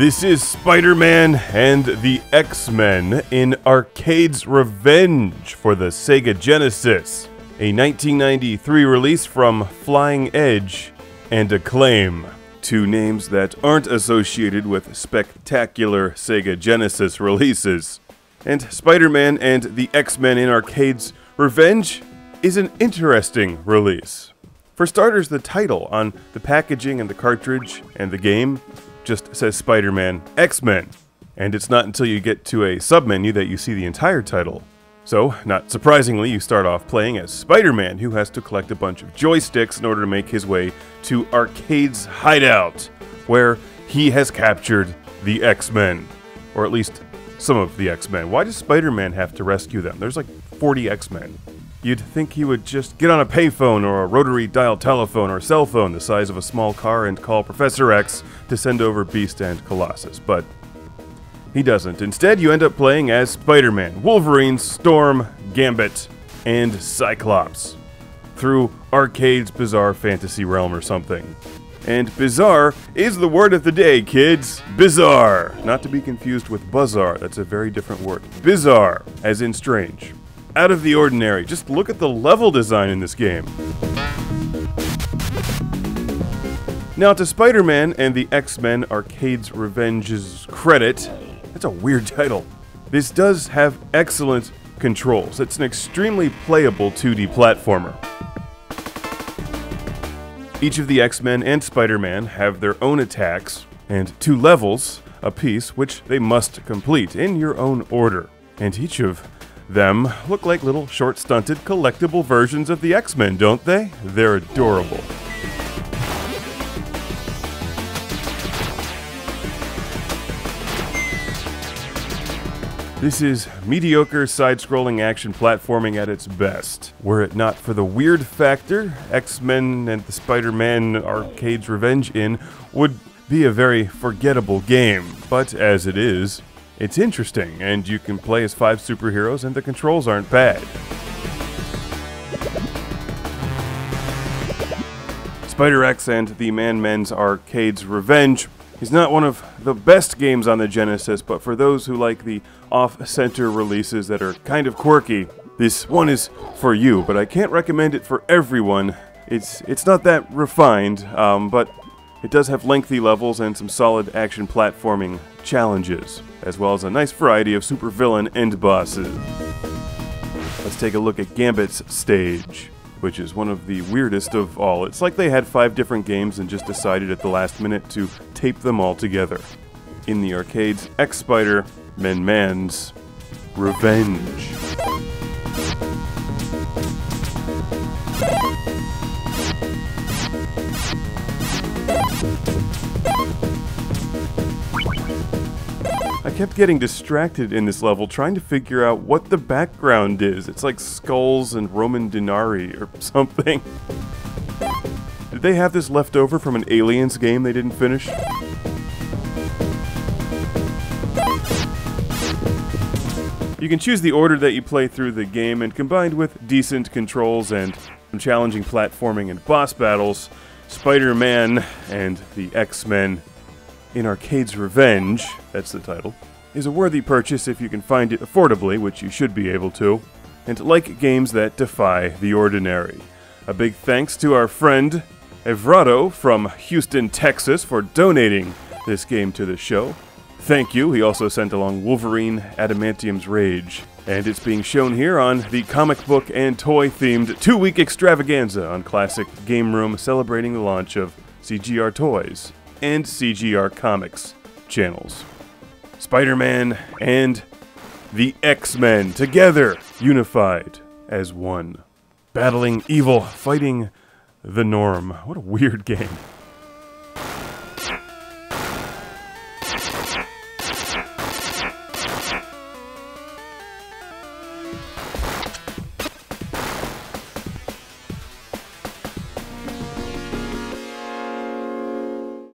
This is Spider Man and the X Men in Arcade's Revenge for the Sega Genesis, a 1993 release from Flying Edge and Acclaim. Two names that aren't associated with spectacular Sega Genesis releases. And Spider Man and the X Men in Arcade's Revenge is an interesting release. For starters, the title on the packaging and the cartridge and the game just says Spider Man X Men. And it's not until you get to a submenu that you see the entire title. So, not surprisingly, you start off playing as Spider Man, who has to collect a bunch of joysticks in order to make his way to Arcade's hideout, where he has captured the X Men. Or at least some of the X Men. Why does Spider Man have to rescue them? There's like 40 X Men. You'd think he would just get on a payphone or a rotary dial telephone or cell phone the size of a small car and call Professor X to send over Beast and Colossus, but he doesn't. Instead, you end up playing as Spider Man, Wolverine, Storm, Gambit, and Cyclops through Arcade's bizarre fantasy realm or something. And bizarre is the word of the day, kids. Bizarre. Not to be confused with buzzer, that's a very different word. Bizarre, as in strange out of the ordinary. Just look at the level design in this game. Now, to Spider Man and the X Men Arcade's Revenge's credit, that's a weird title. This does have excellent controls. It's an extremely playable 2D platformer. Each of the X Men and Spider Man have their own attacks and two levels apiece, which they must complete in your own order. And each of them look like little short stunted collectible versions of the X Men, don't they? They're adorable. This is mediocre side scrolling action platforming at its best. Were it not for the weird factor, X Men and the Spider Man Arcade's Revenge in would be a very forgettable game. But as it is, it's interesting, and you can play as five superheroes, and the controls aren't bad. Spider X and the Man Men's Arcade's Revenge is not one of the best games on the Genesis, but for those who like the off center releases that are kind of quirky, this one is for you, but I can't recommend it for everyone. It's, it's not that refined, um, but it does have lengthy levels and some solid action platforming challenges as well as a nice variety of supervillain end bosses. Let's take a look at Gambit's stage, which is one of the weirdest of all. It's like they had five different games and just decided at the last minute to tape them all together. In the arcades, X Spider, Men Man's Revenge. Kept getting distracted in this level trying to figure out what the background is. It's like skulls and Roman denarii or something. Did they have this left over from an Aliens game they didn't finish? You can choose the order that you play through the game, and combined with decent controls and some challenging platforming and boss battles, Spider Man and the X Men in Arcade's Revenge, that's the title, is a worthy purchase if you can find it affordably, which you should be able to, and like games that defy the ordinary. A big thanks to our friend Evrado from Houston, Texas for donating this game to the show. Thank you. He also sent along Wolverine Adamantium's Rage. And it's being shown here on the comic book and toy themed two week extravaganza on Classic Game Room celebrating the launch of CGR Toys and CGR Comics channels. Spider Man and the X Men together, unified as one. Battling evil, fighting the norm. What a weird game.